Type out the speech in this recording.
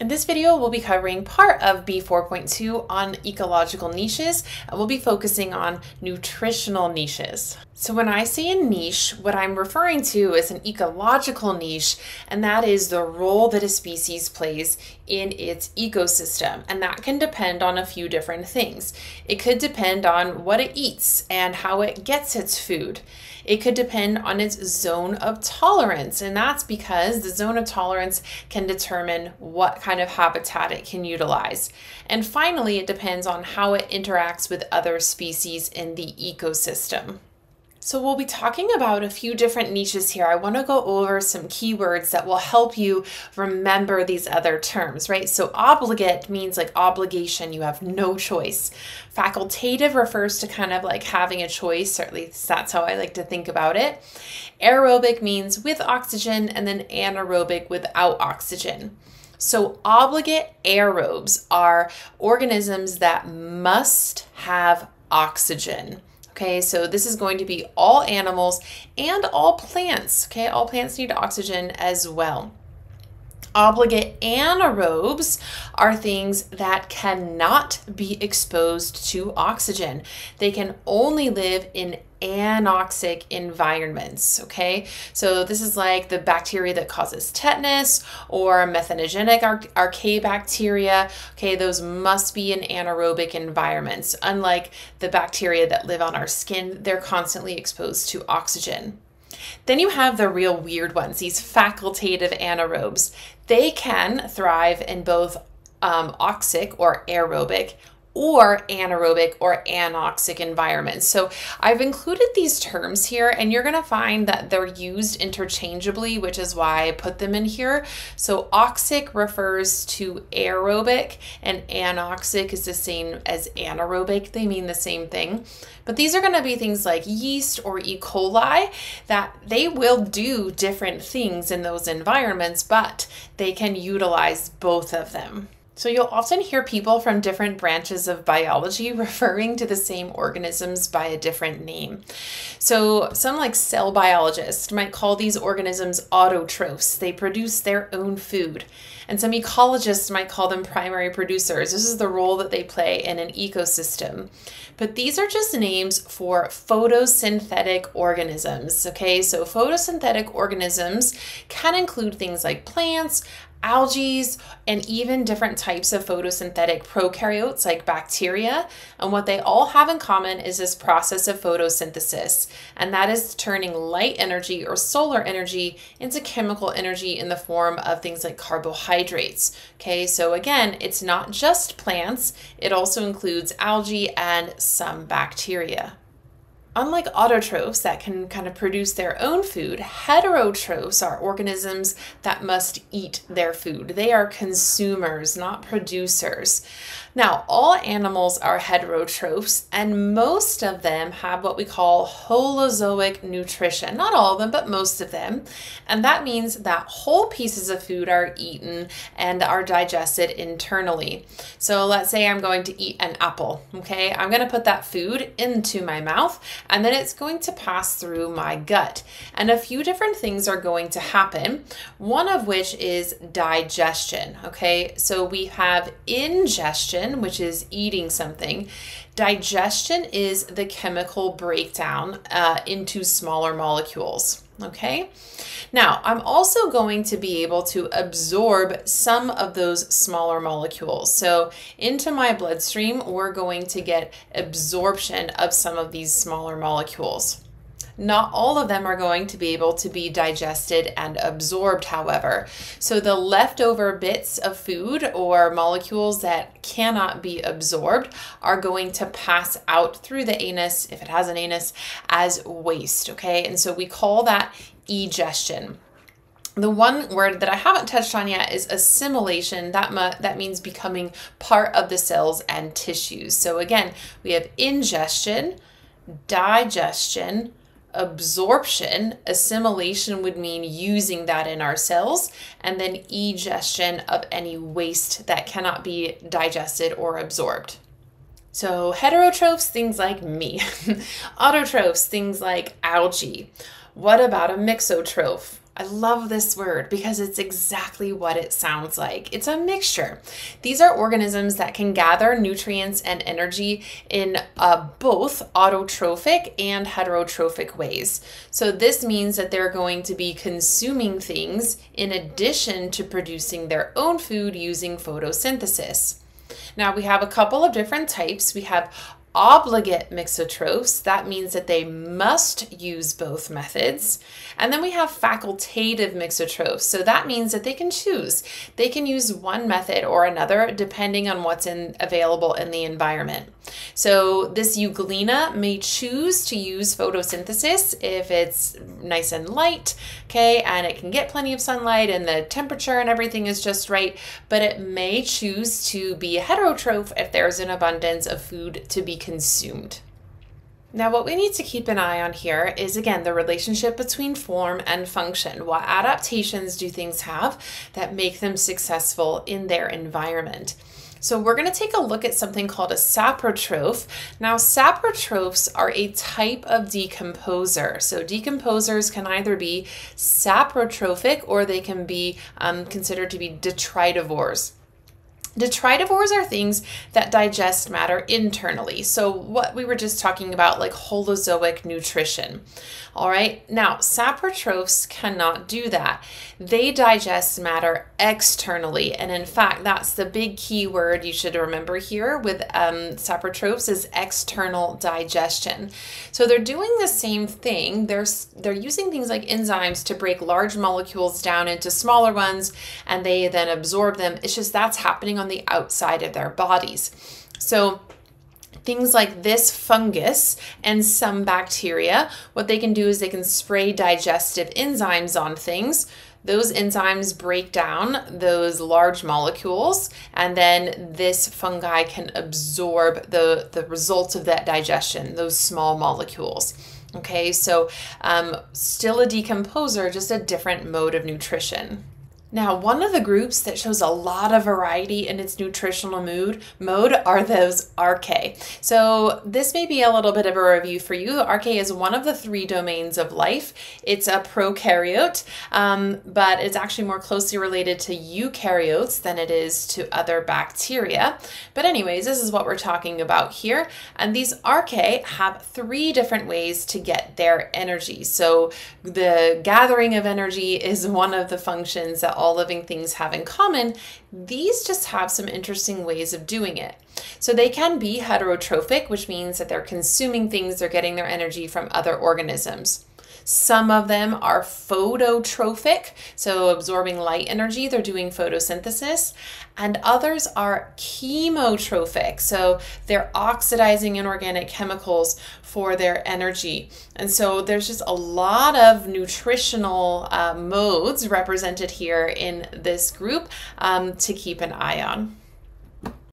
In this video, we'll be covering part of B4.2 on ecological niches, and we'll be focusing on nutritional niches. So when I say a niche, what I'm referring to is an ecological niche, and that is the role that a species plays in its ecosystem. And that can depend on a few different things. It could depend on what it eats and how it gets its food. It could depend on its zone of tolerance, and that's because the zone of tolerance can determine what kind of habitat it can utilize. And finally, it depends on how it interacts with other species in the ecosystem. So we'll be talking about a few different niches here. I want to go over some keywords that will help you remember these other terms, right? So obligate means like obligation, you have no choice. Facultative refers to kind of like having a choice, or at least that's how I like to think about it. Aerobic means with oxygen, and then anaerobic without oxygen. So, obligate aerobes are organisms that must have oxygen. Okay, so this is going to be all animals and all plants. Okay, all plants need oxygen as well. Obligate anaerobes are things that cannot be exposed to oxygen. They can only live in anoxic environments. Okay, so this is like the bacteria that causes tetanus or methanogenic archaebacteria. Okay, those must be in anaerobic environments. Unlike the bacteria that live on our skin, they're constantly exposed to oxygen. Then you have the real weird ones, these facultative anaerobes. They can thrive in both um, oxic or aerobic or anaerobic or anoxic environments. So I've included these terms here and you're gonna find that they're used interchangeably, which is why I put them in here. So oxic refers to aerobic and anoxic is the same as anaerobic. They mean the same thing. But these are gonna be things like yeast or E. coli that they will do different things in those environments, but they can utilize both of them. So you'll often hear people from different branches of biology referring to the same organisms by a different name. So some like cell biologists might call these organisms autotrophs. They produce their own food. And some ecologists might call them primary producers. This is the role that they play in an ecosystem. But these are just names for photosynthetic organisms, okay? So photosynthetic organisms can include things like plants, algae, and even different types of photosynthetic prokaryotes like bacteria. And what they all have in common is this process of photosynthesis, and that is turning light energy or solar energy into chemical energy in the form of things like carbohydrates. Okay, so again, it's not just plants, it also includes algae and some bacteria. Unlike autotrophs that can kind of produce their own food, heterotrophs are organisms that must eat their food. They are consumers, not producers. Now, all animals are heterotrophs, and most of them have what we call holozoic nutrition. Not all of them, but most of them. And that means that whole pieces of food are eaten and are digested internally. So let's say I'm going to eat an apple, okay? I'm going to put that food into my mouth, and then it's going to pass through my gut. And a few different things are going to happen, one of which is digestion, okay? So we have ingestion digestion, which is eating something. Digestion is the chemical breakdown uh, into smaller molecules. Okay, now I'm also going to be able to absorb some of those smaller molecules. So, into my bloodstream, we're going to get absorption of some of these smaller molecules. Not all of them are going to be able to be digested and absorbed, however. So the leftover bits of food or molecules that cannot be absorbed are going to pass out through the anus, if it has an anus, as waste, okay? And so we call that egestion. The one word that I haven't touched on yet is assimilation. That, that means becoming part of the cells and tissues. So again, we have ingestion, digestion, absorption, assimilation would mean using that in our cells, and then egestion of any waste that cannot be digested or absorbed. So, heterotrophs, things like me. Autotrophs, things like algae. What about a mixotroph? I love this word because it's exactly what it sounds like. It's a mixture. These are organisms that can gather nutrients and energy in uh, both autotrophic and heterotrophic ways. So, this means that they're going to be consuming things in addition to producing their own food using photosynthesis. Now, we have a couple of different types. We have obligate mixotrophs, that means that they must use both methods. And then we have facultative mixotrophs, so that means that they can choose. They can use one method or another depending on what's in, available in the environment. So this euglena may choose to use photosynthesis if it's nice and light, okay, and it can get plenty of sunlight and the temperature and everything is just right, but it may choose to be a heterotroph if there's an abundance of food to be consumed. Now, what we need to keep an eye on here is again the relationship between form and function. What adaptations do things have that make them successful in their environment? So, we're going to take a look at something called a saprotroph. Now, saprotrophs are a type of decomposer. So, decomposers can either be saprotrophic or they can be um, considered to be detritivores. Detritivores are things that digest matter internally. So, what we were just talking about, like holozoic nutrition. All right, now saprotrophs cannot do that. They digest matter externally. And in fact, that's the big key word you should remember here with um, saprotrophs is external digestion. So, they're doing the same thing. They're, they're using things like enzymes to break large molecules down into smaller ones and they then absorb them. It's just that's happening on the outside of their bodies. So, things like this fungus and some bacteria, what they can do is they can spray digestive enzymes on things. Those enzymes break down those large molecules, and then this fungi can absorb the, the results of that digestion, those small molecules. Okay, so um, still a decomposer, just a different mode of nutrition. Now, one of the groups that shows a lot of variety in its nutritional mood mode are those archaea. So this may be a little bit of a review for you. Archaea is one of the three domains of life. It's a prokaryote, um, but it's actually more closely related to eukaryotes than it is to other bacteria. But anyways, this is what we're talking about here. And these archaea have three different ways to get their energy. So the gathering of energy is one of the functions that all living things have in common, these just have some interesting ways of doing it. So they can be heterotrophic, which means that they're consuming things, they're getting their energy from other organisms. Some of them are phototrophic, so absorbing light energy, they're doing photosynthesis. And others are chemotrophic, so they're oxidizing inorganic chemicals for their energy. And so there's just a lot of nutritional uh, modes represented here in this group um, to keep an eye on.